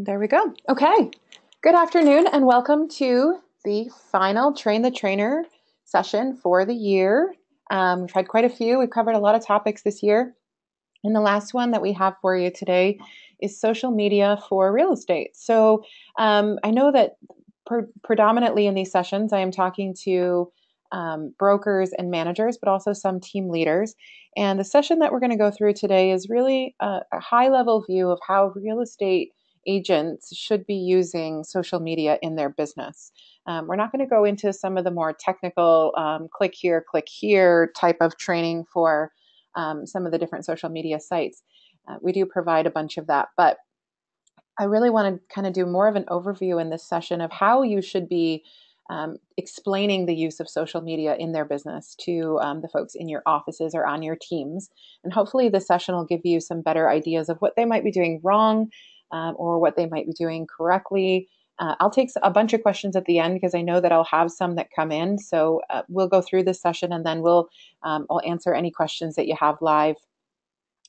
There we go. Okay. Good afternoon and welcome to the final Train the Trainer session for the year. Um, we've had quite a few. We've covered a lot of topics this year. And the last one that we have for you today is social media for real estate. So um, I know that pre- predominantly in these sessions, I am talking to um, brokers and managers, but also some team leaders. And the session that we're going to go through today is really a, a high level view of how real estate agents should be using social media in their business. Um, we're not going to go into some of the more technical um, click here, click here type of training for um, some of the different social media sites. Uh, we do provide a bunch of that, but I really want to kind of do more of an overview in this session of how you should be um, explaining the use of social media in their business to um, the folks in your offices or on your teams. And hopefully, this session will give you some better ideas of what they might be doing wrong um, or what they might be doing correctly. Uh, I'll take a bunch of questions at the end because I know that I'll have some that come in. So uh, we'll go through this session and then we'll um, I'll answer any questions that you have live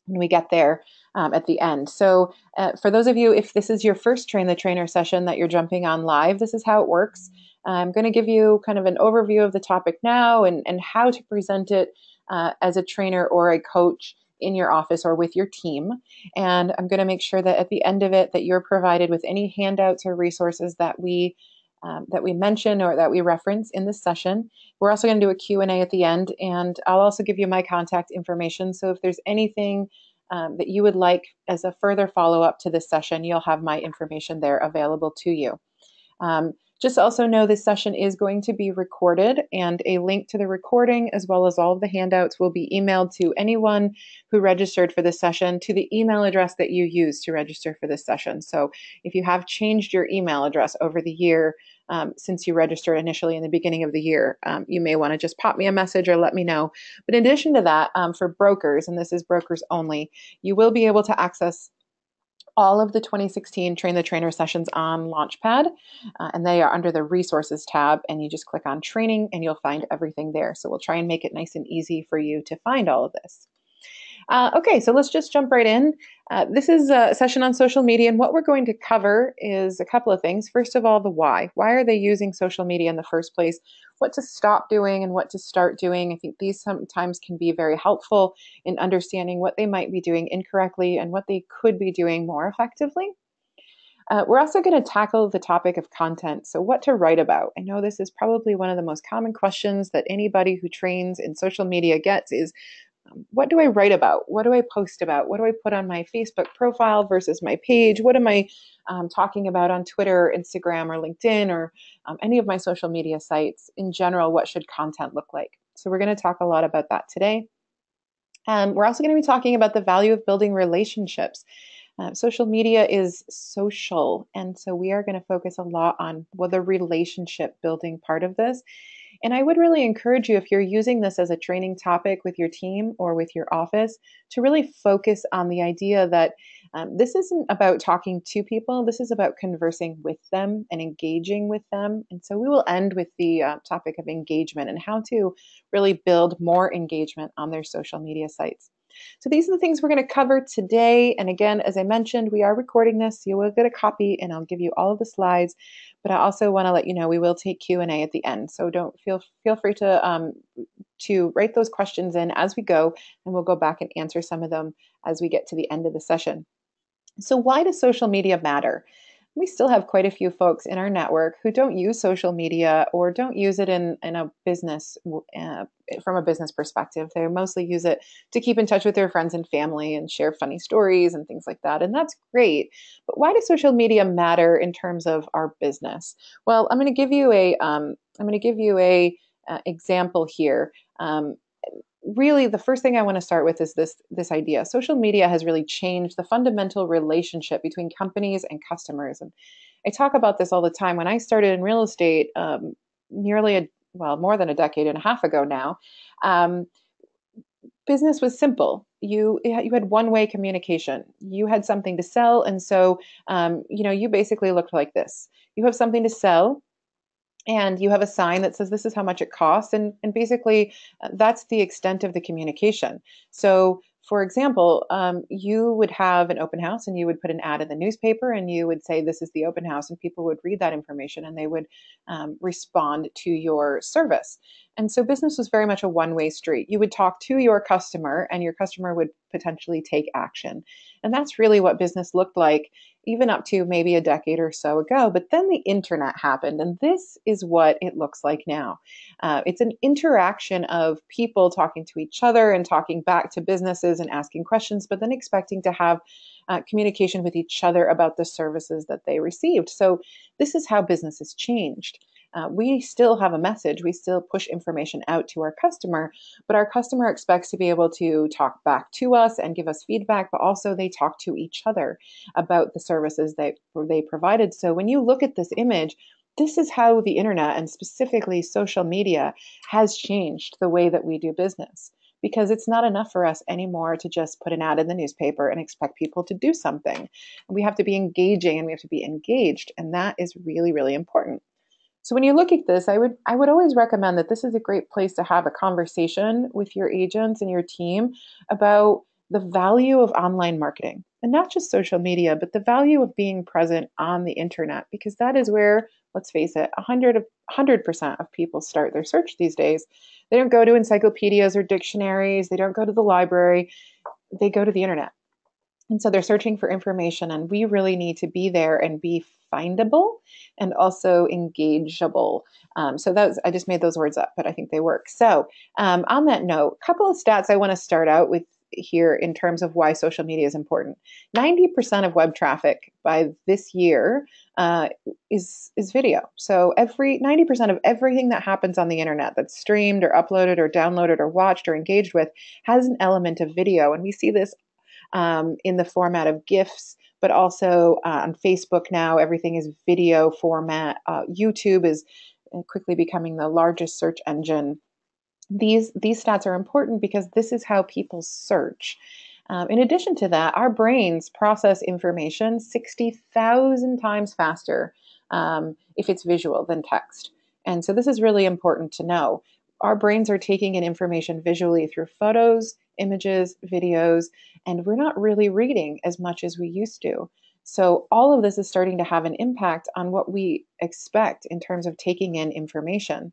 when we get there um, at the end. So uh, for those of you, if this is your first Train the Trainer session that you're jumping on live, this is how it works. I'm going to give you kind of an overview of the topic now and, and how to present it uh, as a trainer or a coach in your office or with your team. And I'm going to make sure that at the end of it that you're provided with any handouts or resources that we um, that we mention or that we reference in this session. We're also going to do a Q&A at the end and I'll also give you my contact information. So if there's anything um, that you would like as a further follow-up to this session, you'll have my information there available to you. Um, just also know this session is going to be recorded, and a link to the recording, as well as all of the handouts, will be emailed to anyone who registered for this session to the email address that you used to register for this session. So if you have changed your email address over the year, um, since you registered initially in the beginning of the year. Um, you may want to just pop me a message or let me know. But in addition to that, um, for brokers, and this is brokers only, you will be able to access all of the 2016 Train the Trainer sessions on Launchpad, uh, and they are under the Resources tab. And you just click on Training, and you'll find everything there. So we'll try and make it nice and easy for you to find all of this. Uh, okay, so let's just jump right in. Uh, this is a session on social media, and what we're going to cover is a couple of things. First of all, the why. Why are they using social media in the first place? What to stop doing and what to start doing. I think these sometimes can be very helpful in understanding what they might be doing incorrectly and what they could be doing more effectively. Uh, we're also going to tackle the topic of content. So, what to write about. I know this is probably one of the most common questions that anybody who trains in social media gets is what do I write about? What do I post about? What do I put on my Facebook profile versus my page? What am I um, talking about on Twitter, Instagram, or LinkedIn, or um, any of my social media sites? In general, what should content look like? So, we're going to talk a lot about that today. Um, we're also going to be talking about the value of building relationships. Uh, social media is social, and so we are going to focus a lot on well, the relationship building part of this and I would really encourage you, if you're using this as a training topic with your team or with your office, to really focus on the idea that um, this isn't about talking to people, this is about conversing with them and engaging with them. And so we will end with the uh, topic of engagement and how to really build more engagement on their social media sites. So these are the things we're going to cover today. And again, as I mentioned, we are recording this. You will get a copy and I'll give you all of the slides. But I also want to let you know we will take Q&A at the end. So don't feel feel free to um, to write those questions in as we go and we'll go back and answer some of them as we get to the end of the session. So why does social media matter? We still have quite a few folks in our network who don't use social media or don't use it in, in a business uh, from a business perspective. They mostly use it to keep in touch with their friends and family and share funny stories and things like that. And that's great. But why does social media matter in terms of our business? Well, I'm going to give you a am going to give you a uh, example here. Um, really the first thing I want to start with is this this idea. Social media has really changed the fundamental relationship between companies and customers. And I talk about this all the time. When I started in real estate, um, nearly a well more than a decade and a half ago now, um, business was simple. You you had one way communication. You had something to sell, and so um, you know you basically looked like this. You have something to sell and you have a sign that says this is how much it costs and, and basically uh, that's the extent of the communication so for example, um, you would have an open house and you would put an ad in the newspaper and you would say, This is the open house, and people would read that information and they would um, respond to your service. And so business was very much a one way street. You would talk to your customer and your customer would potentially take action. And that's really what business looked like even up to maybe a decade or so ago. But then the internet happened, and this is what it looks like now. Uh, it's an interaction of people talking to each other and talking back to businesses and asking questions, but then expecting to have uh, communication with each other about the services that they received. So, this is how business has changed uh, we still have a message. We still push information out to our customer, but our customer expects to be able to talk back to us and give us feedback, but also they talk to each other about the services that they provided. So when you look at this image, this is how the internet and specifically social media has changed the way that we do business because it's not enough for us anymore to just put an ad in the newspaper and expect people to do something. We have to be engaging and we have to be engaged, and that is really, really important. So when you look at this, I would I would always recommend that this is a great place to have a conversation with your agents and your team about the value of online marketing and not just social media, but the value of being present on the internet because that is where, let's face it, 100 100% of people start their search these days. They don't go to encyclopedias or dictionaries, they don't go to the library, they go to the internet. And so they're searching for information, and we really need to be there and be findable and also engageable. Um, so that's I just made those words up, but I think they work. So um, on that note, a couple of stats I want to start out with here in terms of why social media is important. 90% of web traffic by this year uh, is is video. So every 90% of everything that happens on the internet that's streamed or uploaded or downloaded or watched or engaged with has an element of video, and we see this um, in the format of GIFs, but also uh, on Facebook now, everything is video format. Uh, YouTube is uh, quickly becoming the largest search engine. These, these stats are important because this is how people search. Um, in addition to that, our brains process information 60,000 times faster um, if it's visual than text. And so this is really important to know. Our brains are taking in information visually through photos, images, videos, and we're not really reading as much as we used to. So, all of this is starting to have an impact on what we expect in terms of taking in information.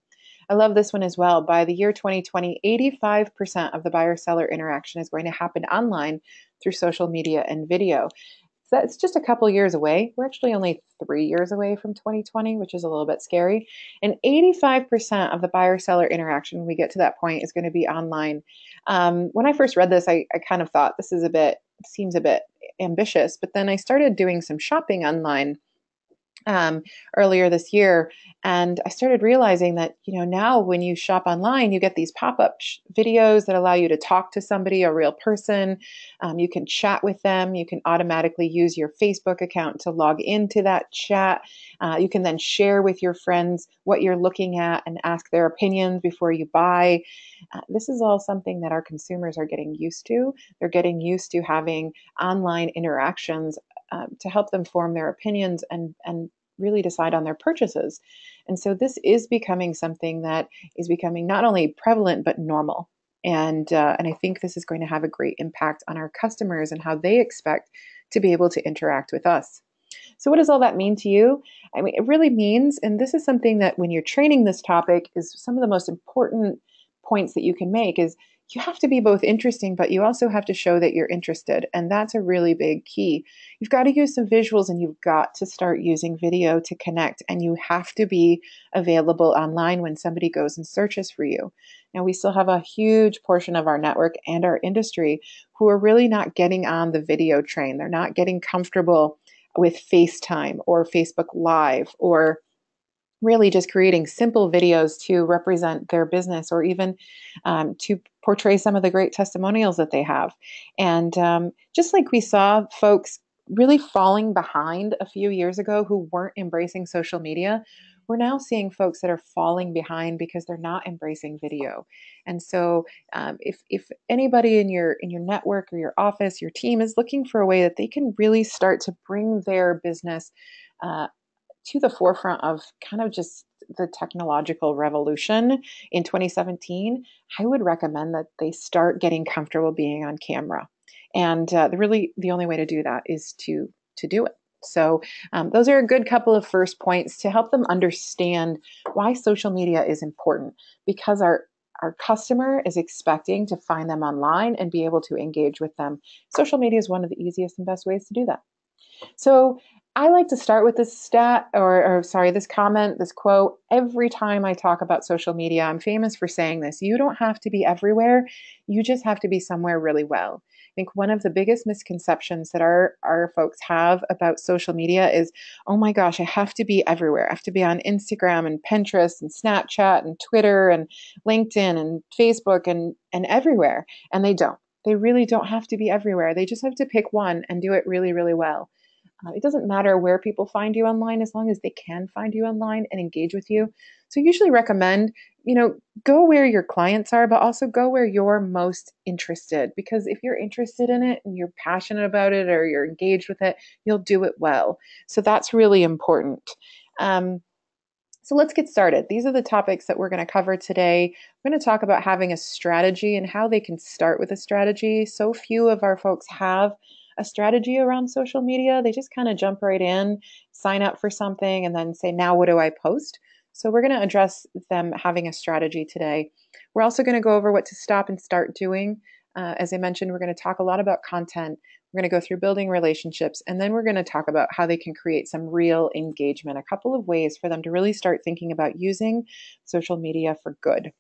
I love this one as well. By the year 2020, 85% of the buyer seller interaction is going to happen online through social media and video. So that's just a couple years away. We're actually only three years away from 2020, which is a little bit scary. And 85% of the buyer seller interaction when we get to that point is going to be online. Um, when I first read this, I, I kind of thought this is a bit, seems a bit ambitious, but then I started doing some shopping online um, earlier this year, and I started realizing that you know now when you shop online, you get these pop-up sh- videos that allow you to talk to somebody, a real person. Um, you can chat with them. You can automatically use your Facebook account to log into that chat. Uh, you can then share with your friends what you're looking at and ask their opinions before you buy. Uh, this is all something that our consumers are getting used to. They're getting used to having online interactions um, to help them form their opinions and and really decide on their purchases. And so this is becoming something that is becoming not only prevalent but normal. And uh, and I think this is going to have a great impact on our customers and how they expect to be able to interact with us. So what does all that mean to you? I mean, it really means, and this is something that when you're training this topic is some of the most important points that you can make is you have to be both interesting, but you also have to show that you're interested. And that's a really big key. You've got to use some visuals and you've got to start using video to connect. And you have to be available online when somebody goes and searches for you. Now, we still have a huge portion of our network and our industry who are really not getting on the video train. They're not getting comfortable with FaceTime or Facebook Live or really just creating simple videos to represent their business or even um, to portray some of the great testimonials that they have. And um, just like we saw folks really falling behind a few years ago who weren't embracing social media, we're now seeing folks that are falling behind because they're not embracing video. And so, um, if if anybody in your in your network or your office, your team is looking for a way that they can really start to bring their business uh, to the forefront of kind of just the technological revolution in 2017, I would recommend that they start getting comfortable being on camera. And uh, the really the only way to do that is to to do it. So um, those are a good couple of first points to help them understand why social media is important because our our customer is expecting to find them online and be able to engage with them. Social media is one of the easiest and best ways to do that. So I like to start with this stat or, or, sorry, this comment, this quote every time I talk about social media. I'm famous for saying this. You don't have to be everywhere. You just have to be somewhere really well I think one of the biggest misconceptions that our, our folks have about social media is, oh my gosh, I have to be everywhere. I have to be on Instagram and Pinterest and Snapchat and Twitter and LinkedIn and Facebook and, and everywhere. And they don't. They really don't have to be everywhere. They just have to pick one and do it really, really well. Uh, it doesn't matter where people find you online as long as they can find you online and engage with you. So, usually recommend you know, go where your clients are, but also go where you're most interested. Because if you're interested in it and you're passionate about it or you're engaged with it, you'll do it well. So that's really important. Um, so let's get started. These are the topics that we're going to cover today. I'm going to talk about having a strategy and how they can start with a strategy. So few of our folks have a strategy around social media. They just kind of jump right in, sign up for something, and then say, now what do I post? So we're going to address them having a strategy today. We're also going to go over what to stop and start doing. Uh, as I mentioned, we're going to talk a lot about content. We're going to go through building relationships, and then we're going to talk about how they can create some real engagement, a couple of ways for them to really start thinking about using social media for good.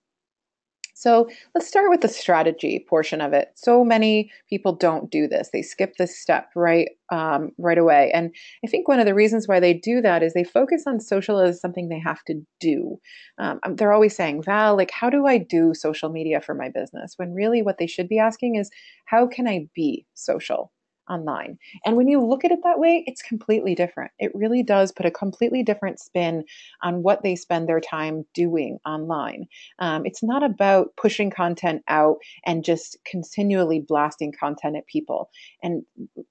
So let's start with the strategy portion of it. So many people don't do this; they skip this step right um, right away. And I think one of the reasons why they do that is they focus on social as something they have to do. Um, um they're always saying, "Val, like, how do I do social media for my business?" When really, what they should be asking is, "How can I be social?" Online. And when you look at it that way, it's completely different. It really does put a completely different spin on what they spend their time doing online. Um, it's not about pushing content out and just continually blasting content at people. And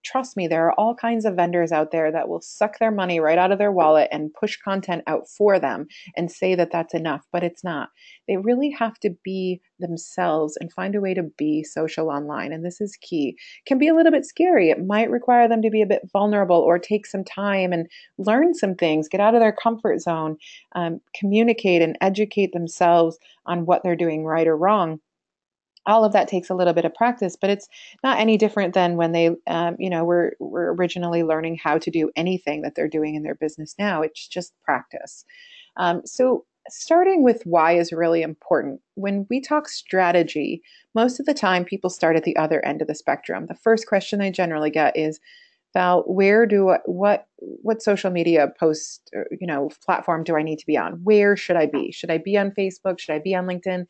trust me, there are all kinds of vendors out there that will suck their money right out of their wallet and push content out for them and say that that's enough, but it's not. They really have to be themselves and find a way to be social online. And this is key. Can be a little bit scary. It might require them to be a bit vulnerable or take some time and learn some things, get out of their comfort zone, um, communicate and educate themselves on what they're doing right or wrong all of that takes a little bit of practice, but it's not any different than when they, um, you know, were were originally learning how to do anything that they're doing in their business now. It's just practice. Um, so starting with why is really important. When we talk strategy, most of the time people start at the other end of the spectrum. The first question I generally get is, Val, where do I, what what social media post uh, you know platform do I need to be on? Where should I be? Should I be on Facebook? Should I be on LinkedIn?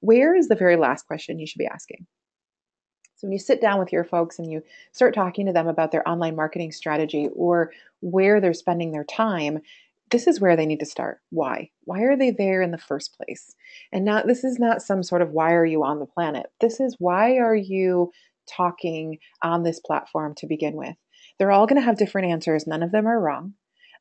Where is the very last question you should be asking? So when you sit down with your folks and you start talking to them about their online marketing strategy or where they're spending their time, this is where they need to start. Why? Why are they there in the first place? And now this is not some sort of why are you on the planet? This is why are you talking on this platform to begin with? They're all going to have different answers. None of them are wrong.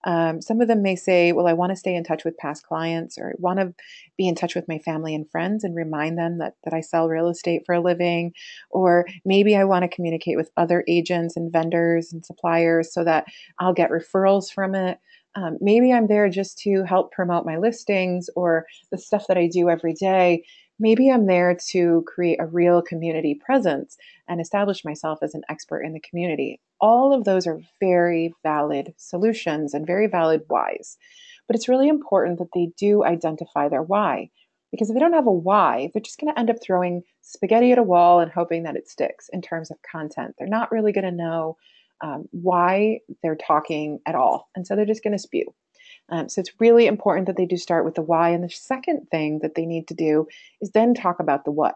Um, some of them may say, Well, I want to stay in touch with past clients, or I want to be in touch with my family and friends and remind them that, that I sell real estate for a living. Or maybe I want to communicate with other agents and vendors and suppliers so that I'll get referrals from it. Um, maybe I'm there just to help promote my listings or the stuff that I do every day. Maybe I'm there to create a real community presence and establish myself as an expert in the community. All of those are very valid solutions and very valid whys. But it's really important that they do identify their why. Because if they don't have a why, they're just going to end up throwing spaghetti at a wall and hoping that it sticks in terms of content. They're not really going to know um, why they're talking at all. And so they're just going to spew. Um, so it's really important that they do start with the why. And the second thing that they need to do is then talk about the what.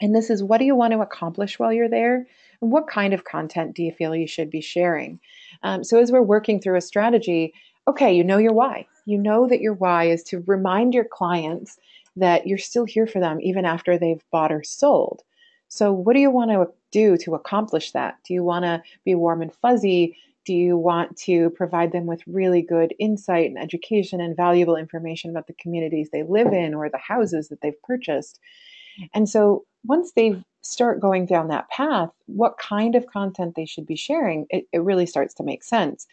And this is what do you want to accomplish while you're there? And what kind of content do you feel you should be sharing? Um, so as we're working through a strategy, okay, you know your why. You know that your why is to remind your clients that you're still here for them even after they've bought or sold. So, what do you want to do to accomplish that? Do you want to be warm and fuzzy? Do you want to provide them with really good insight and education and valuable information about the communities they live in or the houses that they've purchased? And so once they start going down that path, what kind of content they should be sharing, it, it really starts to make sense.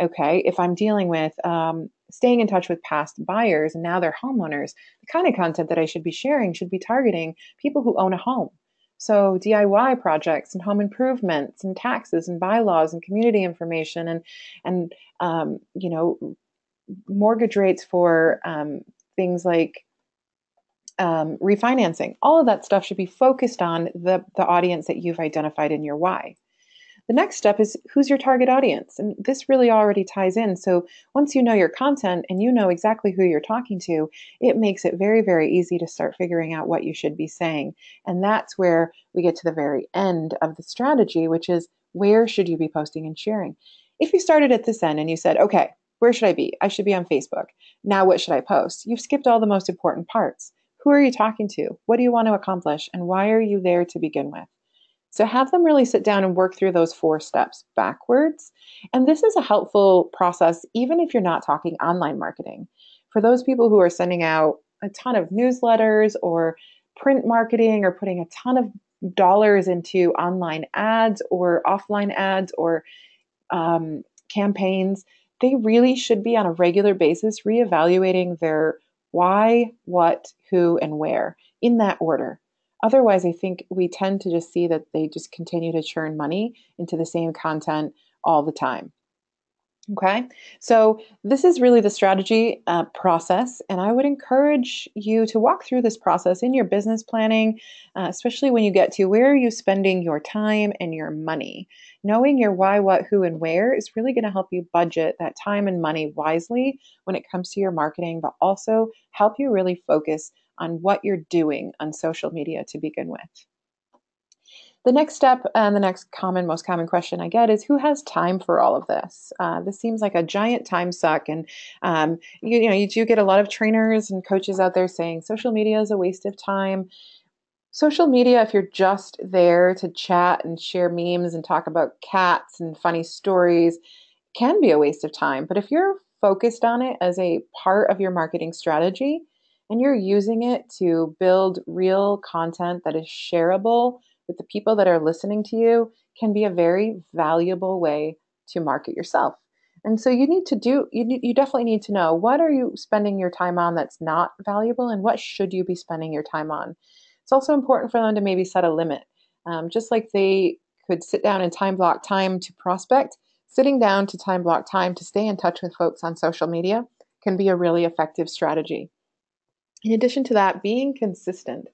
Okay, if I'm dealing with um, staying in touch with past buyers and now they're homeowners, the kind of content that I should be sharing should be targeting people who own a home. So DIY projects and home improvements and taxes and bylaws and community information and and um, you know mortgage rates for um, things like um, refinancing. All of that stuff should be focused on the, the audience that you've identified in your why. The next step is who's your target audience? And this really already ties in. So once you know your content and you know exactly who you're talking to, it makes it very, very easy to start figuring out what you should be saying. And that's where we get to the very end of the strategy, which is where should you be posting and sharing? If you started at this end and you said, okay, where should I be? I should be on Facebook. Now, what should I post? You've skipped all the most important parts. Who are you talking to? What do you want to accomplish? And why are you there to begin with? So have them really sit down and work through those four steps backwards. And this is a helpful process, even if you're not talking online marketing. For those people who are sending out a ton of newsletters or print marketing or putting a ton of dollars into online ads or offline ads or um, campaigns, they really should be on a regular basis reevaluating their why, what, who, and where in that order. Otherwise, I think we tend to just see that they just continue to churn money into the same content all the time. Okay, so this is really the strategy uh, process, and I would encourage you to walk through this process in your business planning, uh, especially when you get to where are you spending your time and your money. Knowing your why, what, who, and where is really going to help you budget that time and money wisely when it comes to your marketing, but also help you really focus on what you're doing on social media to begin with. The next step and the next common, most common question I get is who has time for all of this? Uh, this seems like a giant time suck. And, um, you, you know, you do get a lot of trainers and coaches out there saying social media is a waste of time. Social media, if you're just there to chat and share memes and talk about cats and funny stories, can be a waste of time. But if you're focused on it as a part of your marketing strategy and you're using it to build real content that is shareable, with the people that are listening to you can be a very valuable way to market yourself. And so you need to do you you definitely need to know what are you spending your time on that's not valuable and what should you be spending your time on. It's also important for them to maybe set a limit. Um, just like they could sit down and time block time to prospect, sitting down to time block time to stay in touch with folks on social media can be a really effective strategy. In addition to that, being consistent.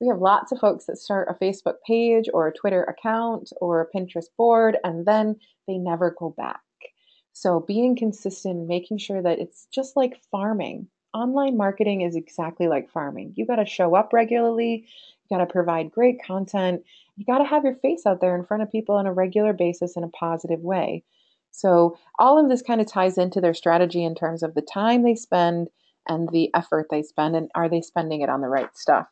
We have lots of folks that start a Facebook page or a Twitter account or a Pinterest board and then they never go back. So being consistent, making sure that it's just like farming. Online marketing is exactly like farming. You got to show up regularly, you got to provide great content, you got to have your face out there in front of people on a regular basis in a positive way. So, all of this kind of ties into their strategy in terms of the time they spend and the effort they spend, and are they spending it on the right stuff?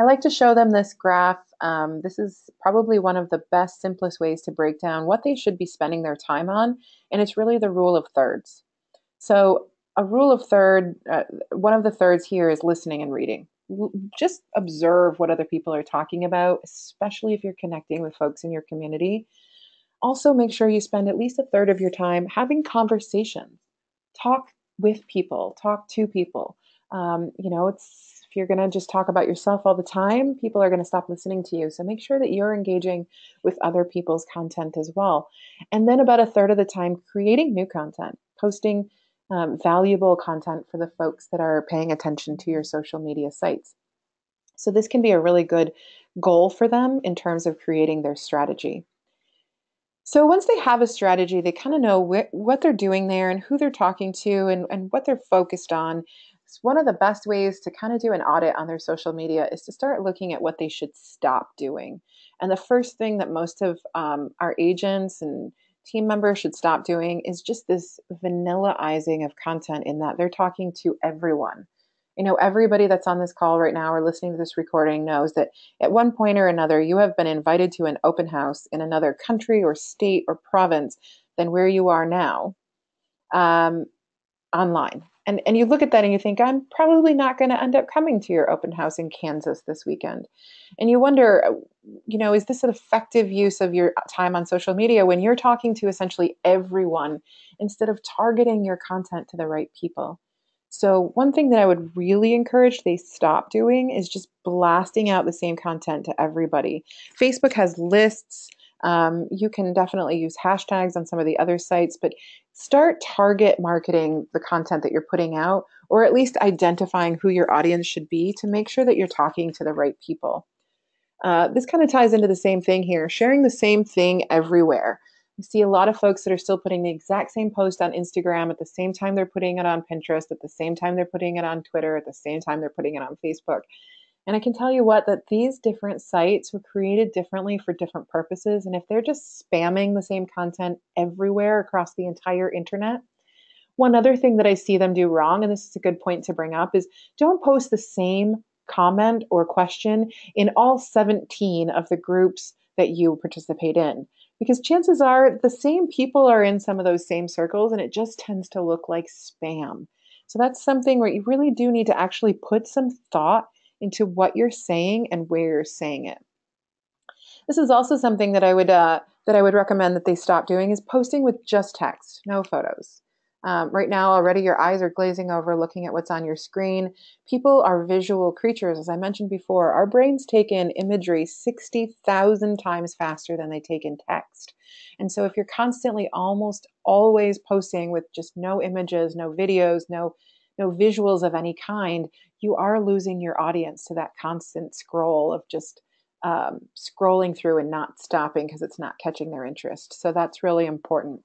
I like to show them this graph. Um, this is probably one of the best, simplest ways to break down what they should be spending their time on, and it's really the rule of thirds. So, a rule of third, uh, one of the thirds here is listening and reading. Just observe what other people are talking about, especially if you're connecting with folks in your community. Also, make sure you spend at least a third of your time having conversations. Talk with people, talk to people. Um, you know, it's if you're going to just talk about yourself all the time, people are going to stop listening to you. So make sure that you're engaging with other people's content as well. And then about a third of the time, creating new content, posting um, valuable content for the folks that are paying attention to your social media sites. So this can be a really good goal for them in terms of creating their strategy. So once they have a strategy, they kind of know wh- what they're doing there and who they're talking to and, and what they're focused on one of the best ways to kind of do an audit on their social media is to start looking at what they should stop doing. And the first thing that most of um, our agents and team members should stop doing is just this vanillaizing of content in that they're talking to everyone. You know, everybody that's on this call right now or listening to this recording knows that at one point or another, you have been invited to an open house in another country or state or province than where you are now um, online. And, and you look at that and you think, I'm probably not going to end up coming to your open house in Kansas this weekend. And you wonder, you know, is this an effective use of your time on social media when you're talking to essentially everyone instead of targeting your content to the right people? So, one thing that I would really encourage they stop doing is just blasting out the same content to everybody. Facebook has lists. Um, you can definitely use hashtags on some of the other sites, but start target marketing the content that you're putting out, or at least identifying who your audience should be to make sure that you're talking to the right people. Uh, this kind of ties into the same thing here sharing the same thing everywhere. You see a lot of folks that are still putting the exact same post on Instagram at the same time they're putting it on Pinterest, at the same time they're putting it on Twitter, at the same time they're putting it on Facebook. And I can tell you what, that these different sites were created differently for different purposes. And if they're just spamming the same content everywhere across the entire internet, one other thing that I see them do wrong, and this is a good point to bring up, is don't post the same comment or question in all 17 of the groups that you participate in because chances are the same people are in some of those same circles and it just tends to look like spam. So that's something where you really do need to actually put some thought into what you're saying and where you're saying it. This is also something that I would uh, that I would recommend that they stop doing is posting with just text, no photos. Um, right now, already your eyes are glazing over looking at what's on your screen. People are visual creatures. As I mentioned before, our brains take in imagery 60,000 times faster than they take in text. And so, if you're constantly almost always posting with just no images, no videos, no no visuals of any kind, you are losing your audience to that constant scroll of just um, scrolling through and not stopping because it's not catching their interest. So that's really important.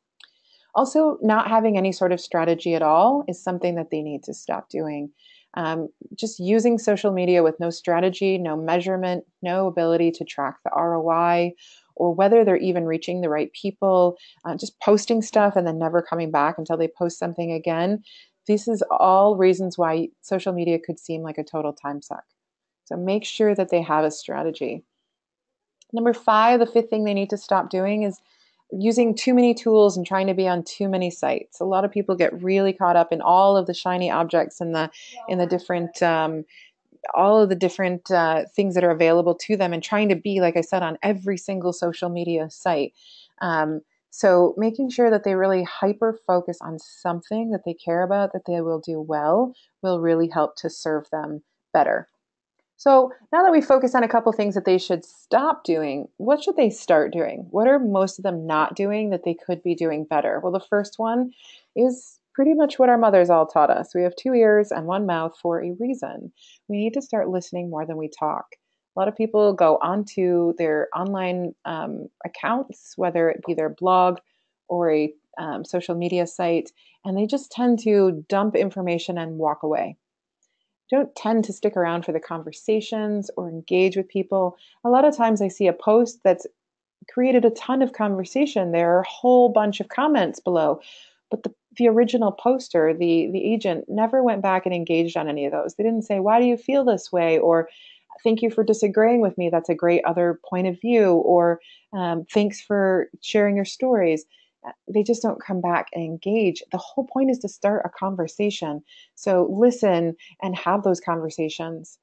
Also, not having any sort of strategy at all is something that they need to stop doing. Um, just using social media with no strategy, no measurement, no ability to track the ROI or whether they're even reaching the right people, uh, just posting stuff and then never coming back until they post something again. This is all reasons why social media could seem like a total time suck. So make sure that they have a strategy. Number five, the fifth thing they need to stop doing is using too many tools and trying to be on too many sites. A lot of people get really caught up in all of the shiny objects and the in the different um, all of the different uh, things that are available to them and trying to be, like I said, on every single social media site. Um, so making sure that they really hyper focus on something that they care about that they will do well will really help to serve them better. So now that we focus on a couple things that they should stop doing, what should they start doing? What are most of them not doing that they could be doing better? Well, the first one is pretty much what our mothers all taught us. We have two ears and one mouth for a reason. We need to start listening more than we talk. A lot of people go onto their online um, accounts, whether it be their blog or a um, social media site, and they just tend to dump information and walk away don't tend to stick around for the conversations or engage with people. A lot of times I see a post that's created a ton of conversation. There are a whole bunch of comments below, but the, the original poster, the, the agent, never went back and engaged on any of those. They didn't say, Why do you feel this way? or Thank you for disagreeing with me. That's a great other point of view. Or um, thanks for sharing your stories they just don't come back and engage. The whole point is to start a conversation. So listen and have those conversations.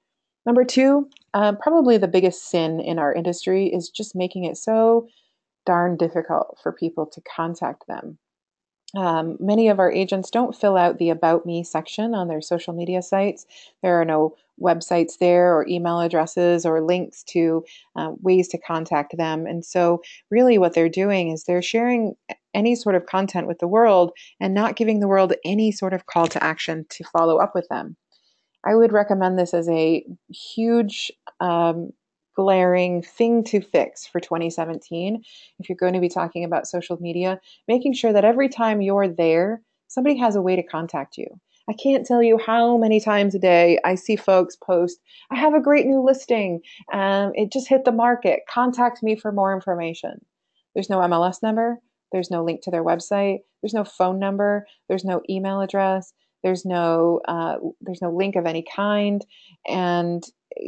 Number two, um, probably the biggest sin in our industry is just making it so darn difficult for people to contact them. Um, many of our agents don't fill out the About Me section on their social media sites. There are no websites there, or email addresses, or links to uh, ways to contact them. And so, really, what they're doing is they're sharing any sort of content with the world and not giving the world any sort of call to action to follow up with them. I would recommend this as a huge um, glaring thing to fix for 2017 if you're going to be talking about social media, making sure that every time you're there, somebody has a way to contact you. I can't tell you how many times a day I see folks post, I have a great new listing. Um, it just hit the market. Contact me for more information. There's no MLS number. There's no link to their website. There's no phone number. There's no email address. There's no uh, there's no link of any kind, and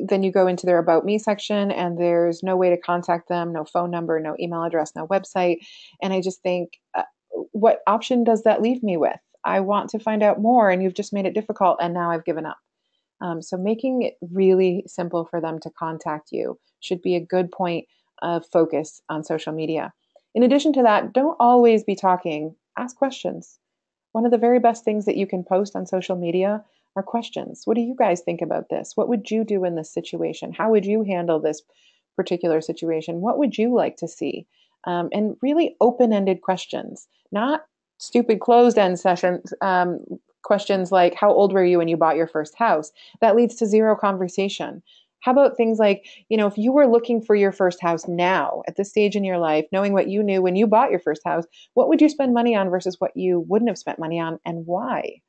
then you go into their about me section and there's no way to contact them no phone number no email address no website and i just think uh, what option does that leave me with? I want to find out more, and you've just made it difficult, and now I've given up. Um, so, making it really simple for them to contact you should be a good point of focus on social media. In addition to that, don't always be talking, ask questions. One of the very best things that you can post on social media are questions. What do you guys think about this? What would you do in this situation? How would you handle this particular situation? What would you like to see? Um, and really open ended questions, not stupid closed end sessions. Um, questions like, How old were you when you bought your first house? That leads to zero conversation. How about things like, you know, if you were looking for your first house now at this stage in your life, knowing what you knew when you bought your first house, what would you spend money on versus what you wouldn't have spent money on and why?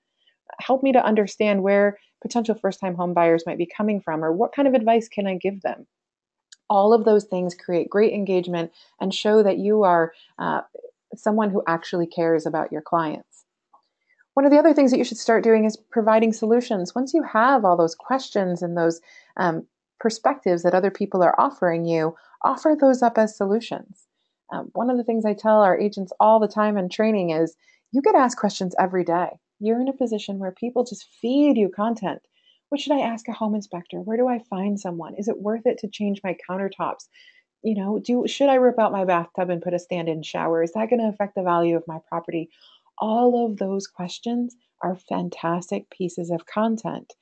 Help me to understand where potential first time home buyers might be coming from or what kind of advice can I give them? all of those things create great engagement and show that you are uh, someone who actually cares about your clients. One of the other things that you should start doing is providing solutions. Once you have all those questions and those um, perspectives that other people are offering you, offer those up as solutions. Um, one of the things I tell our agents all the time in training is you get asked questions every day. You're in a position where people just feed you content. What should I ask a home inspector? Where do I find someone? Is it worth it to change my countertops? You know, do should I rip out my bathtub and put a stand-in shower? Is that going to affect the value of my property? All of those questions are fantastic pieces of content.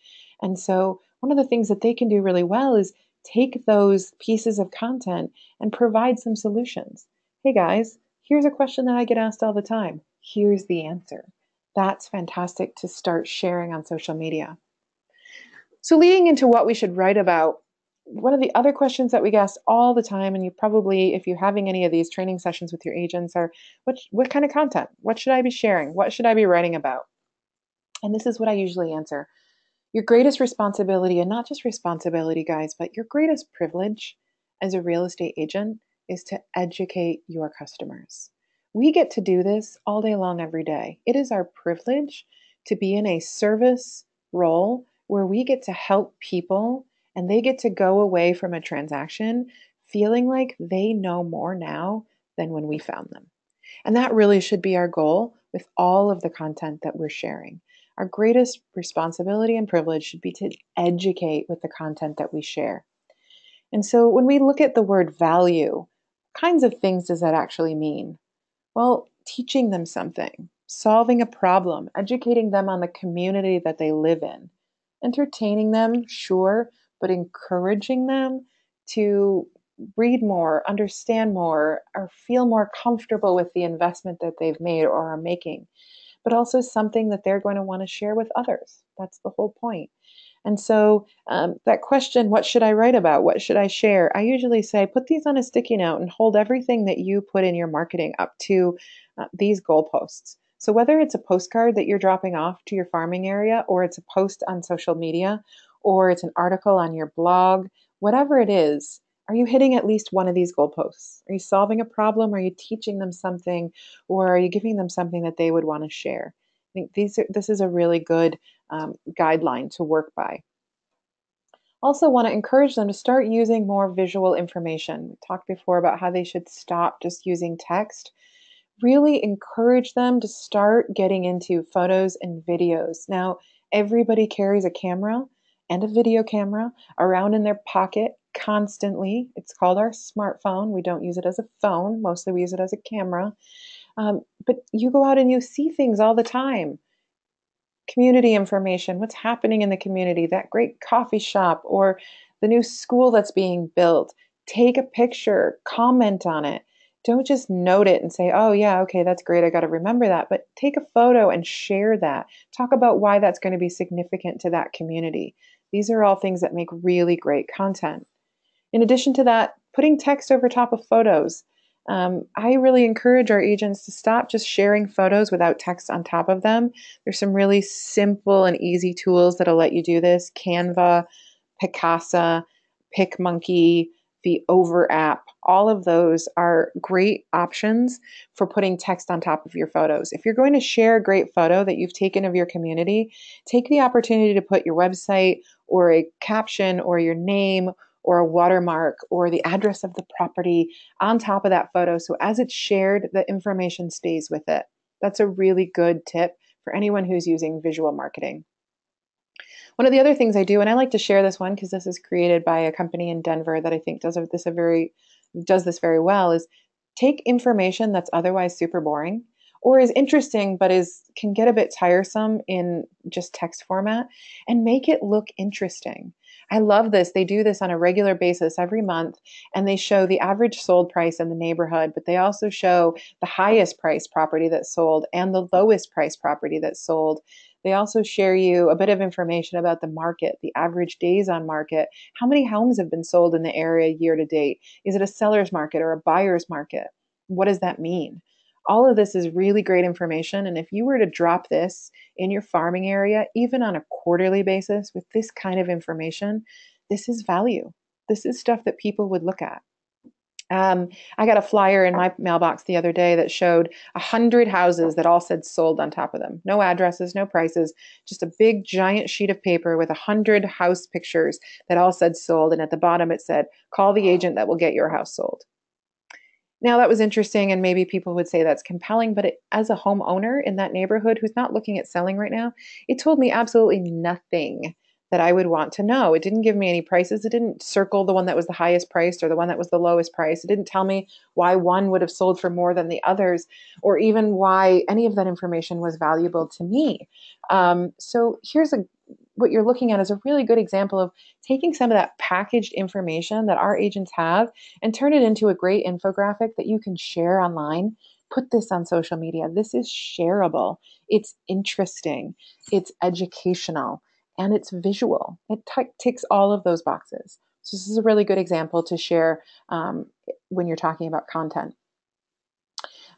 And so, one of the things that they can do really well is take those pieces of content and provide some solutions. Hey guys, here's a question that I get asked all the time. Here's the answer. That's fantastic to start sharing on social media. So, leading into what we should write about, one of the other questions that we get asked all the time, and you probably, if you're having any of these training sessions with your agents, are what, what kind of content? What should I be sharing? What should I be writing about? And this is what I usually answer. Your greatest responsibility, and not just responsibility, guys, but your greatest privilege as a real estate agent is to educate your customers. We get to do this all day long, every day. It is our privilege to be in a service role where we get to help people and they get to go away from a transaction feeling like they know more now than when we found them. And that really should be our goal with all of the content that we're sharing. Our greatest responsibility and privilege should be to educate with the content that we share. And so when we look at the word value, what kinds of things does that actually mean? Well, teaching them something, solving a problem, educating them on the community that they live in, entertaining them, sure, but encouraging them to read more, understand more, or feel more comfortable with the investment that they've made or are making, but also something that they're going to want to share with others. That's the whole point. And so, um, that question, what should I write about? What should I share? I usually say, put these on a sticky note and hold everything that you put in your marketing up to uh, these goalposts. So, whether it's a postcard that you're dropping off to your farming area, or it's a post on social media, or it's an article on your blog, whatever it is, are you hitting at least one of these goalposts? Are you solving a problem? Are you teaching them something? Or are you giving them something that they would want to share? I think these are, this is a really good um, guideline to work by. Also, want to encourage them to start using more visual information. We talked before about how they should stop just using text really encourage them to start getting into photos and videos. Now, everybody carries a camera and a video camera around in their pocket constantly. It's called our smartphone. We don't use it as a phone, mostly we use it as a camera. Um, but you go out and you see things all the time community information, what's happening in the community, that great coffee shop, or the new school that's being built. Take a picture, comment on it don't just note it and say, oh, yeah, okay, that's great. I got to remember that. But take a photo and share that. Talk about why that's going to be significant to that community. These are all things that make really great content. In addition to that, putting text over top of photos. Um, I really encourage our agents to stop just sharing photos without text on top of them. There's some really simple and easy tools that'll let you do this Canva, Picasa, PicMonkey the Over app, all of those are great options for putting text on top of your photos. If you're going to share a great photo that you've taken of your community, take the opportunity to put your website or a caption or your name or a watermark or the address of the property on top of that photo. So as it's shared, the information stays with it. That's a really good tip for anyone who's using visual marketing. One of the other things I do, and I like to share this one because this is created by a company in Denver that I think does this a very does this very well, is take information that's otherwise super boring or is interesting but is can get a bit tiresome in just text format and make it look interesting. I love this. They do this on a regular basis every month and they show the average sold price in the neighborhood, but they also show the highest price property that's sold and the lowest price property that's sold. They also share you a bit of information about the market, the average days on market, how many homes have been sold in the area year to date. Is it a seller's market or a buyer's market? What does that mean? All of this is really great information. And if you were to drop this in your farming area, even on a quarterly basis with this kind of information, this is value. This is stuff that people would look at. Um, I got a flyer in my mailbox the other day that showed a hundred houses that all said sold on top of them. No addresses, no prices, just a big giant sheet of paper with a hundred house pictures that all said sold. And at the bottom it said, call the agent that will get your house sold. Now, that was interesting, and maybe people would say that's compelling, but it, as a homeowner in that neighborhood who's not looking at selling right now, it told me absolutely nothing that I would want to know. It didn't give me any prices. It didn't circle the one that was the highest priced or the one that was the lowest price. It didn't tell me why one would have sold for more than the others, or even why any of that information was valuable to me. Um, so here's a what you're looking at is a really good example of taking some of that packaged information that our agents have and turn it into a great infographic that you can share online. Put this on social media. This is shareable. It's interesting. It's educational and it's visual. It t- ticks all of those boxes. So, this is a really good example to share um, when you're talking about content.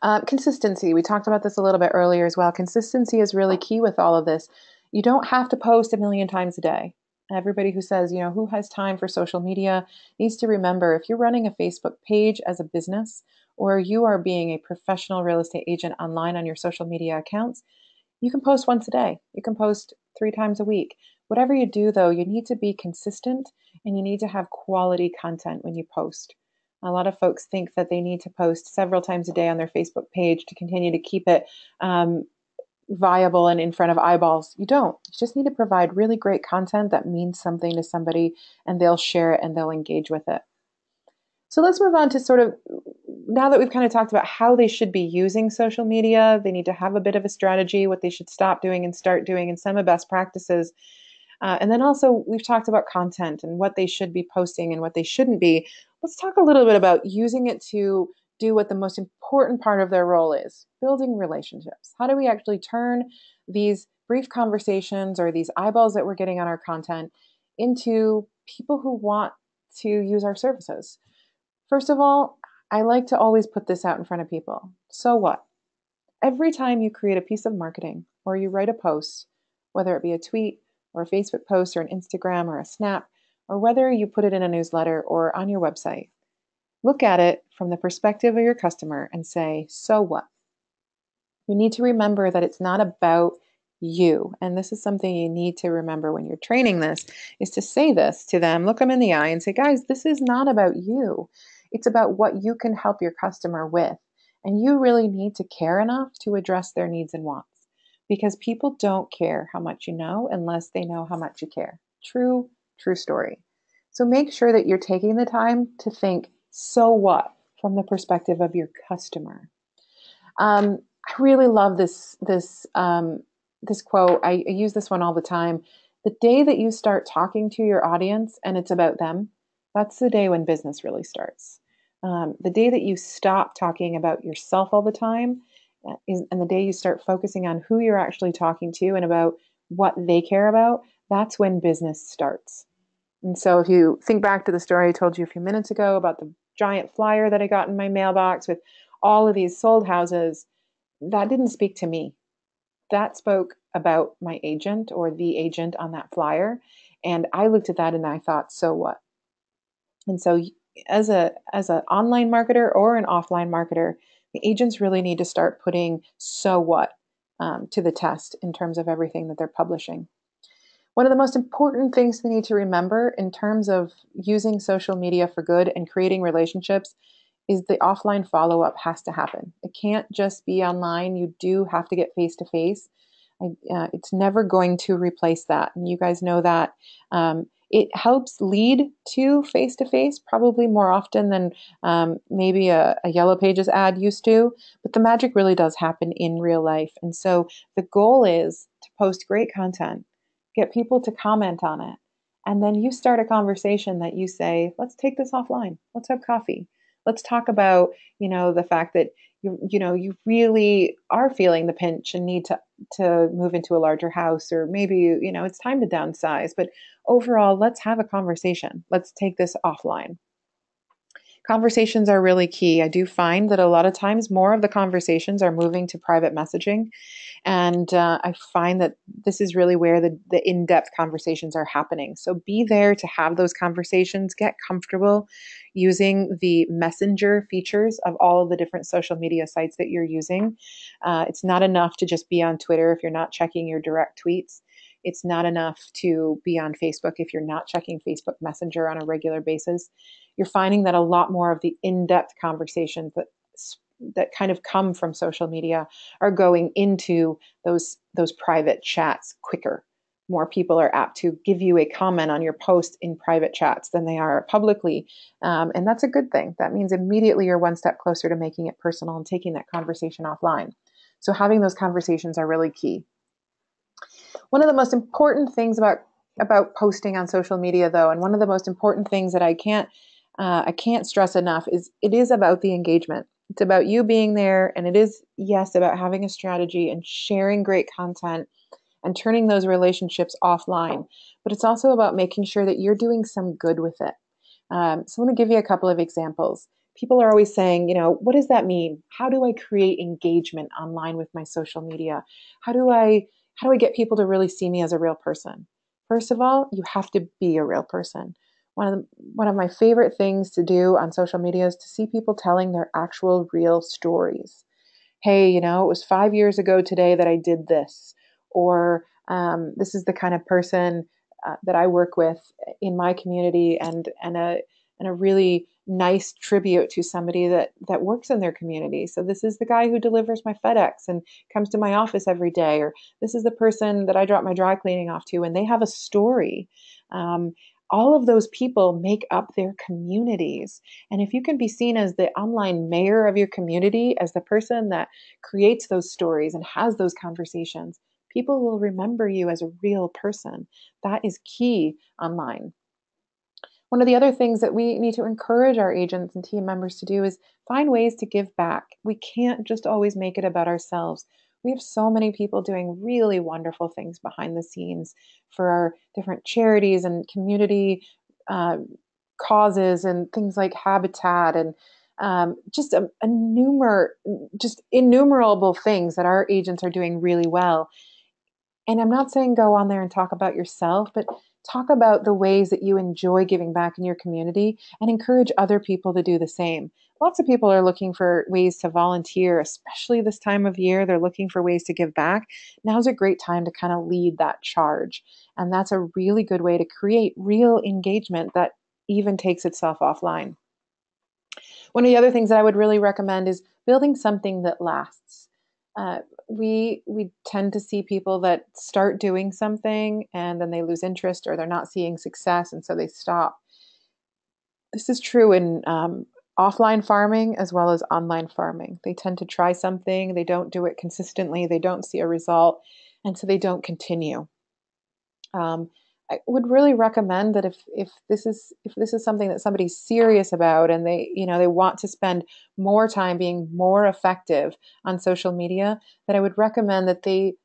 Uh, consistency. We talked about this a little bit earlier as well. Consistency is really key with all of this. You don't have to post a million times a day. Everybody who says, you know, who has time for social media needs to remember if you're running a Facebook page as a business or you are being a professional real estate agent online on your social media accounts, you can post once a day. You can post three times a week. Whatever you do, though, you need to be consistent and you need to have quality content when you post. A lot of folks think that they need to post several times a day on their Facebook page to continue to keep it um, viable and in front of eyeballs. You don't. You just need to provide really great content that means something to somebody and they'll share it and they'll engage with it. So let's move on to sort of now that we've kind of talked about how they should be using social media, they need to have a bit of a strategy, what they should stop doing and start doing, and some of best practices. Uh, and then also, we've talked about content and what they should be posting and what they shouldn't be. Let's talk a little bit about using it to do what the most important part of their role is building relationships. How do we actually turn these brief conversations or these eyeballs that we're getting on our content into people who want to use our services? First of all, I like to always put this out in front of people. So what? Every time you create a piece of marketing or you write a post, whether it be a tweet or a Facebook post or an Instagram or a snap, or whether you put it in a newsletter or on your website, Look at it from the perspective of your customer and say, so what? You need to remember that it's not about you. And this is something you need to remember when you're training this is to say this to them, look them in the eye and say, guys, this is not about you. It's about what you can help your customer with. And you really need to care enough to address their needs and wants because people don't care how much you know unless they know how much you care. True, true story. So make sure that you're taking the time to think so what from the perspective of your customer. Um, I really love this this um, this quote. I, I use this one all the time. The day that you start talking to your audience and it's about them, that's the day when business really starts. Um, the day that you stop talking about yourself all the time uh, is, and the day you start focusing on who you're actually talking to and about what they care about, that's when business starts. And so if you think back to the story I told you a few minutes ago about the giant flyer that I got in my mailbox with all of these sold houses, that didn't speak to me. That spoke about my agent or the agent on that flyer. And I looked at that and I thought, so what? And so as a as an online marketer or an offline marketer, the agents really need to start putting so what um, to the test in terms of everything that they're publishing. One of the most important things they need to remember in terms of using social media for good and creating relationships is the offline follow up has to happen. It can't just be online. You do have to get face to face. It's never going to replace that. And you guys know that. Um, it helps lead to face to face probably more often than um, maybe a, a, Yellow Pages ad used to, but the magic really does happen in real life. And so the goal is to post great content, get people to comment on it, and then you start a conversation that you say, let's take this offline, let's have coffee. Let's talk about, you know, the fact that you you know you really are feeling the pinch and need to to move into a larger house or maybe you know it's time to downsize. But overall let's have a conversation. Let's take this offline conversations are really key i do find that a lot of times more of the conversations are moving to private messaging and uh, I find that this is really where the, the in depth conversations are happening. So be there to have those conversations, get comfortable using the messenger features of all of the different social media sites that you're using. Uh, it's not enough to just be on Twitter if you're not checking your direct tweets. It's not enough to be on Facebook if you're not checking Facebook Messenger on a regular basis. You're finding that a lot more of the in depth conversations that that kind of come from social media are going into those those private chats quicker. More people are apt to give you a comment on your post in private chats than they are publicly um, and that's a good thing. That means immediately you're one step closer to making it personal and taking that conversation offline. So having those conversations are really key one of the most important things about about posting on social media though and one of the most important things that i can't uh, i can't stress enough is it is about the engagement it's about you being there, and it is, yes, about having a strategy and sharing great content and turning those relationships offline. But it's also about making sure that you're doing some good with it. Um, so, going to give you a couple of examples. People are always saying, you know, what does that mean? How do I create engagement online with my social media? How do I how do I get people to really see me as a real person? First of all, you have to be a real person one of the, one of my favorite things to do on social media is to see people telling their actual real stories. Hey, you know, it was five years ago today that I did this, or um, this is the kind of person uh, that I work with in my community, and and a and a really nice tribute to somebody that that works in their community. So this is the guy who delivers my FedEx and comes to my office every day, or this is the person that I drop my dry cleaning off to, and they have a story. Um, all of those people make up their communities. And if you can be seen as the online mayor of your community, as the person that creates those stories and has those conversations, people will remember you as a real person. That is key online. One of the other things that we need to encourage our agents and team members to do is find ways to give back. We can't just always make it about ourselves we have so many people doing really wonderful things behind the scenes for our different charities and community uh, causes and things like habitat and um, just a, a numer just innumerable things that our agents are doing really well and i'm not saying go on there and talk about yourself but talk about the ways that you enjoy giving back in your community and encourage other people to do the same lots of people are looking for ways to volunteer, especially this time of year. They're looking for ways to give back. Now's a great time to kind of lead that charge. And that's a really good way to create real engagement that even takes itself offline. One of the other things that I would really recommend is building something that lasts. Uh, we we tend to see people that start doing something and then they lose interest or they're not seeing success and so they stop. This is true in um, offline farming as well as online farming. They tend to try something, they don't do it consistently, they don't see a result, and so they don't continue. Um, I would really recommend that if if this is if this is something that somebody's serious about and they you know they want to spend more time being more effective on social media, that I would recommend that they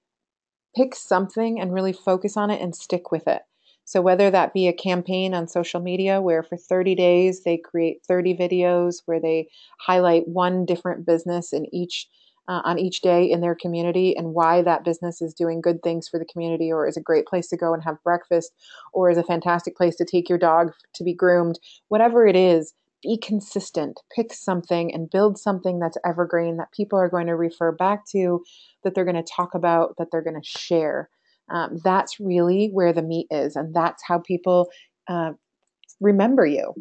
pick something and really focus on it and stick with it. So, whether that be a campaign on social media where for 30 days they create 30 videos where they highlight one different business in each uh, on each day in their community and why that business is doing good things for the community or is a great place to go and have breakfast or is a fantastic place to take your dog to be groomed, whatever it is, be consistent, pick something and build something that's evergreen that people are going to refer back to, that they're going to talk about, that they're going to share. Um, that's really where the meat is, and that's how people uh, remember you.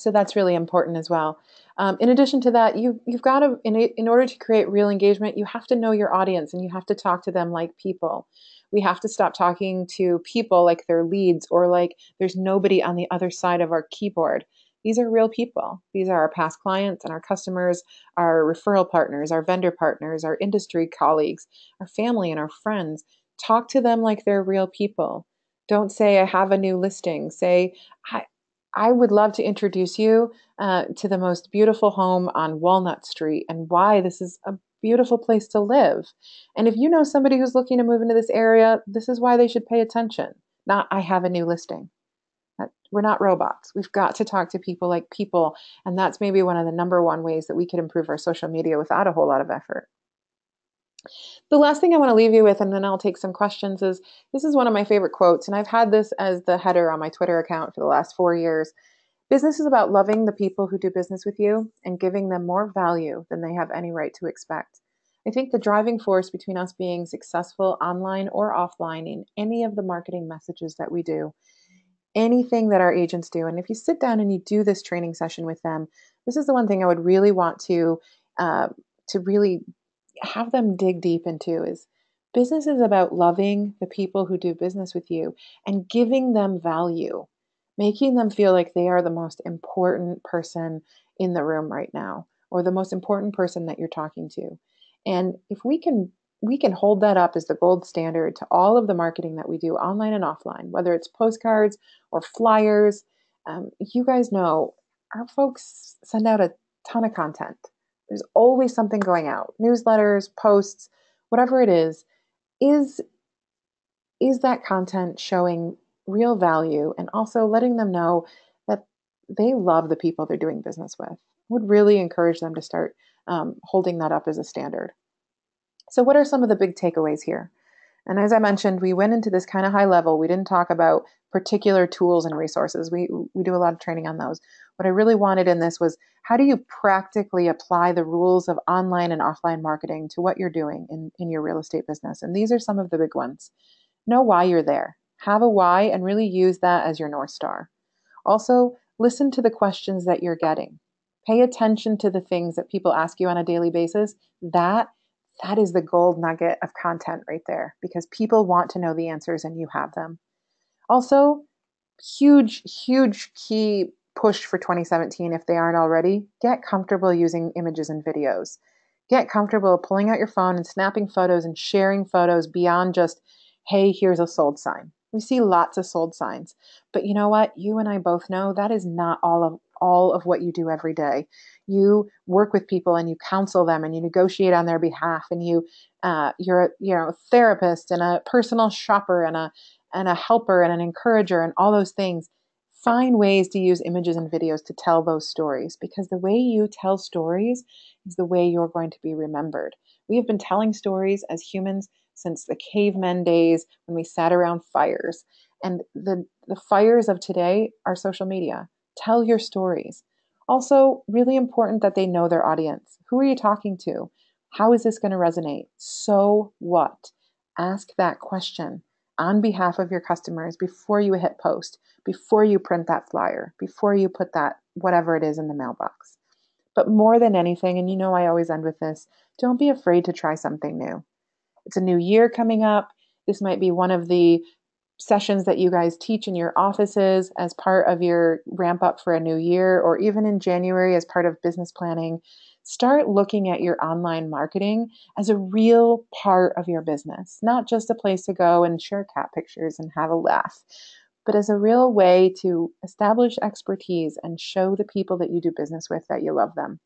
So that's really important as well. Um, in addition to that, you you've got to in, in order to create real engagement, you have to know your audience and you have to talk to them like people. We have to stop talking to people like they're leads or like there's nobody on the other side of our keyboard. These are real people. These are our past clients and our customers, our referral partners, our vendor partners, our industry colleagues, our family, and our friends. Talk to them like they're real people. Don't say, I have a new listing. Say, I, I would love to introduce you uh, to the most beautiful home on Walnut Street and why this is a beautiful place to live. And if you know somebody who's looking to move into this area, this is why they should pay attention. Not, I have a new listing. We're not robots. We've got to talk to people like people. And that's maybe one of the number one ways that we could improve our social media without a whole lot of effort. The last thing I want to leave you with, and then I'll take some questions, is this is one of my favorite quotes, and I've had this as the header on my Twitter account for the last four years. Business is about loving the people who do business with you and giving them more value than they have any right to expect. I think the driving force between us being successful online or offline in any of the marketing messages that we do anything that our agents do. And if you sit down and you do this training session with them, this is the one thing I would really want to uh, to really have them dig deep into is business is about loving the people who do business with you and giving them value, making them feel like they are the most important person in the room right now or the most important person that you're talking to. And if we can we can hold that up as the gold standard to all of the marketing that we do online and offline, whether it's postcards or flyers. Um, you guys know our folks send out a ton of content. There's always something going out newsletters, posts, whatever it is. Is, is that content showing real value and also letting them know that they love the people they're doing business with? would really encourage them to start um, holding that up as a standard. So, what are some of the big takeaways here? And as I mentioned, we went into this kind of high level. We didn't talk about particular tools and resources. We we do a lot of training on those. What I really wanted in this was how do you practically apply the rules of online and offline marketing to what you're doing in, in your real estate business? And these are some of the big ones. Know why you're there. Have a why and really use that as your North Star. Also, listen to the questions that you're getting. Pay attention to the things that people ask you on a daily basis. That that is the gold nugget of content right there because people want to know the answers and you have them. Also, huge, huge key push for 2017 if they aren't already get comfortable using images and videos. Get comfortable pulling out your phone and snapping photos and sharing photos beyond just, hey, here's a sold sign. We see lots of sold signs. But you know what? You and I both know that is not all of all of what you do every day. You work with people and you counsel them and you negotiate on their behalf and you uh, you're a you know a therapist and a personal shopper and a and a helper and an encourager and all those things. Find ways to use images and videos to tell those stories because the way you tell stories is the way you're going to be remembered. We have been telling stories as humans since the cavemen days when we sat around fires. And the, the fires of today are social media. Tell your stories. Also, really important that they know their audience. Who are you talking to? How is this going to resonate? So what? Ask that question on behalf of your customers before you hit post, before you print that flyer, before you put that whatever it is in the mailbox. But more than anything, and you know I always end with this, don't be afraid to try something new. It's a new year coming up. This might be one of the sessions that you guys teach in your offices as part of your ramp up for a new year, or even in January as part of business planning, start looking at your online marketing as a real part of your business, not just a place to go and share cat pictures and have a laugh, but as a real way to establish expertise and show the people that you do business with that you love them.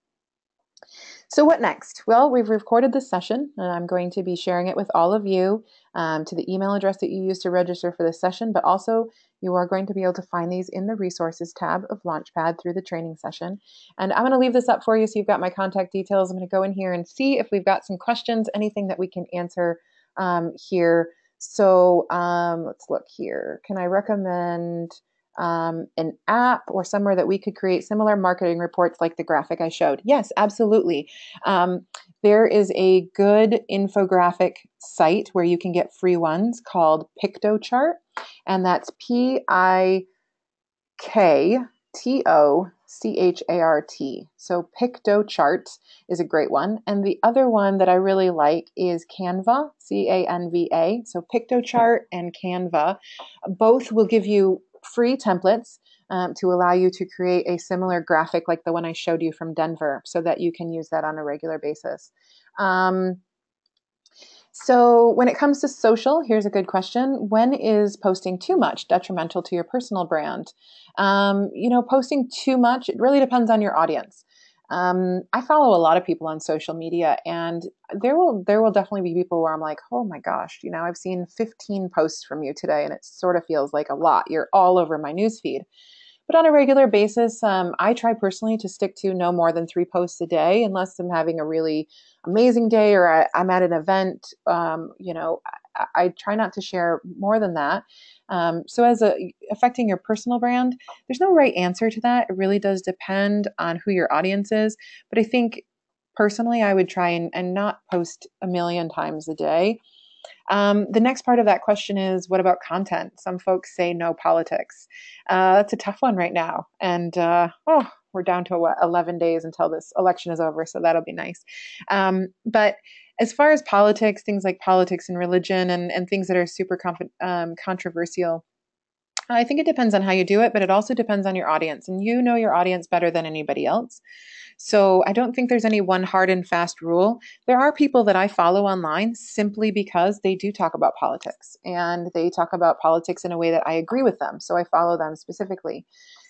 So, what next? Well, we've recorded this session, and I'm going to be sharing it with all of you um, to the email address that you used to register for this session, but also you are going to be able to find these in the resources tab of Launchpad through the training session. And I'm going to leave this up for you so you've got my contact details. I'm going to go in here and see if we've got some questions, anything that we can answer um, here. So um, let's look here. Can I recommend? Um, an app or somewhere that we could create similar marketing reports like the graphic I showed? Yes, absolutely. Um, there is a good infographic site where you can get free ones called Piktochart, and that's P I K T O C H A R T. So Piktochart is a great one. And the other one that I really like is Canva, C A N V A. So Piktochart and Canva both will give you free templates um, to allow you to create a similar graphic like the one I showed you from Denver so that you can use that on a regular basis. Um, so, when it comes to social, here's a good question. When is posting too much detrimental to your personal brand? Um, you know, posting too much, it really depends on your audience. Um, I follow a lot of people on social media, and there will there will definitely be people where I'm like, oh my gosh, you know, I've seen 15 posts from you today, and it sort of feels like a lot. You're all over my newsfeed. But on a regular basis, um, I try personally to stick to no more than three posts a day, unless I'm having a really amazing day or I, am at an event. Um, you know, I, I, try not to share more than that. Um, so, as a affecting your personal brand, there's no right answer to that. It really does depend on who your audience is. But I think personally, I would try and, and not post a million times a day. Um, the next part of that question is what about content? Some folks say no politics. Uh, that's a tough one right now. And uh, oh, we're down to what, 11 days until this election is over, so that'll be nice. Um, but as far as politics, things like politics and religion and, and things that are super um, controversial, I think it depends on how you do it, but it also depends on your audience. And you know your audience better than anybody else. So I don't think there's any one hard and fast rule. There are people that I follow online simply because they do talk about politics and they talk about politics in a way that I agree with them. So I follow them specifically.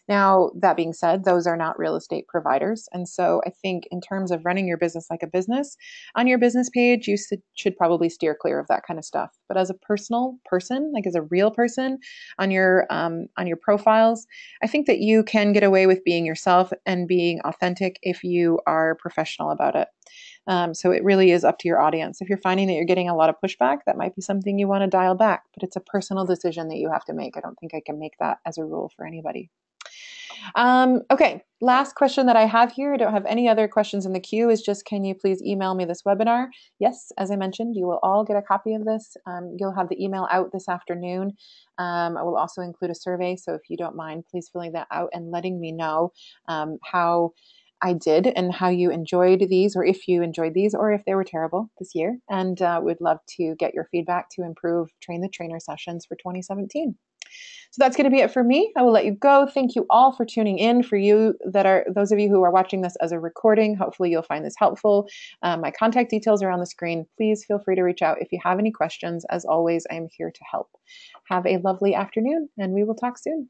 Now, that being said, those are not real estate providers. And so I think, in terms of running your business like a business, on your business page, you should probably steer clear of that kind of stuff. But as a personal person, like as a real person on your um, on your profiles, I think that you can get away with being yourself and being authentic if you are professional about it. Um, so it really is up to your audience. If you're finding that you're getting a lot of pushback, that might be something you want to dial back, but it's a personal decision that you have to make. I don't think I can make that as a rule for anybody. Um, okay, last question that I have here. I don't have any other questions in the queue. Is just can you please email me this webinar? Yes, as I mentioned, you will all get a copy of this. Um, you'll have the email out this afternoon. Um, I will also include a survey, so if you don't mind, please filling that out and letting me know um, how. I did and how you enjoyed these, or if you enjoyed these, or if they were terrible this year. And uh, would love to get your feedback to improve Train the Trainer sessions for 2017. So that's going to be it for me. I will let you go. Thank you all for tuning in. For you that are those of you who are watching this as a recording, hopefully you'll find this helpful. Um, my contact details are on the screen. Please feel free to reach out if you have any questions. As always, I am here to help. Have a lovely afternoon, and we will talk soon.